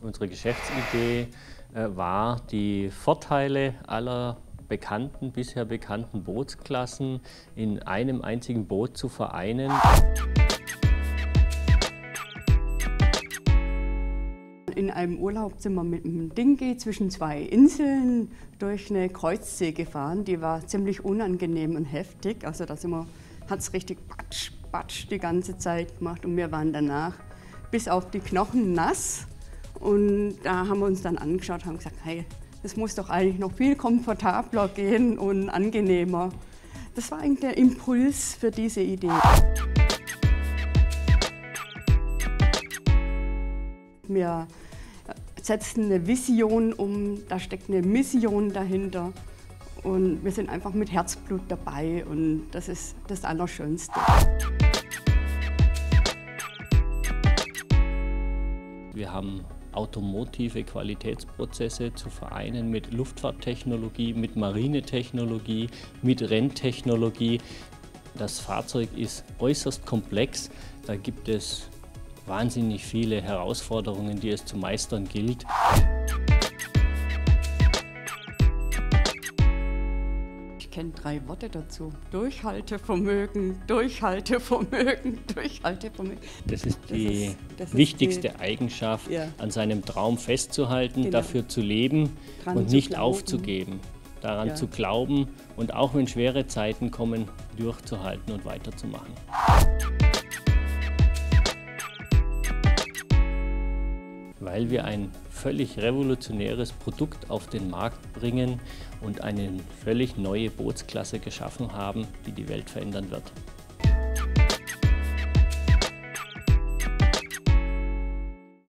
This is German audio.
Unsere Geschäftsidee äh, war, die Vorteile aller bekannten, bisher bekannten Bootsklassen in einem einzigen Boot zu vereinen. In einem Urlaub sind wir mit dem Dingi zwischen zwei Inseln durch eine Kreuzsee gefahren. Die war ziemlich unangenehm und heftig. Also da hat es richtig patsch, patsch die ganze Zeit gemacht und wir waren danach bis auf die Knochen nass. Und da haben wir uns dann angeschaut und haben gesagt, hey, das muss doch eigentlich noch viel komfortabler gehen und angenehmer. Das war eigentlich der Impuls für diese Idee. Wir setzen eine Vision um, da steckt eine Mission dahinter. Und wir sind einfach mit Herzblut dabei und das ist das Allerschönste. Wir haben automotive Qualitätsprozesse zu vereinen mit Luftfahrttechnologie, mit Marinetechnologie, mit Renntechnologie. Das Fahrzeug ist äußerst komplex. Da gibt es wahnsinnig viele Herausforderungen, die es zu meistern gilt. Ich kenne drei Worte dazu. Durchhaltevermögen, Durchhaltevermögen, Durchhaltevermögen. Das ist die das ist, das wichtigste die, Eigenschaft, ja. an seinem Traum festzuhalten, genau. dafür zu leben Dran und nicht glauben. aufzugeben. Daran ja. zu glauben und auch wenn schwere Zeiten kommen, durchzuhalten und weiterzumachen. Weil wir ein völlig revolutionäres Produkt auf den Markt bringen und eine völlig neue Bootsklasse geschaffen haben, die die Welt verändern wird.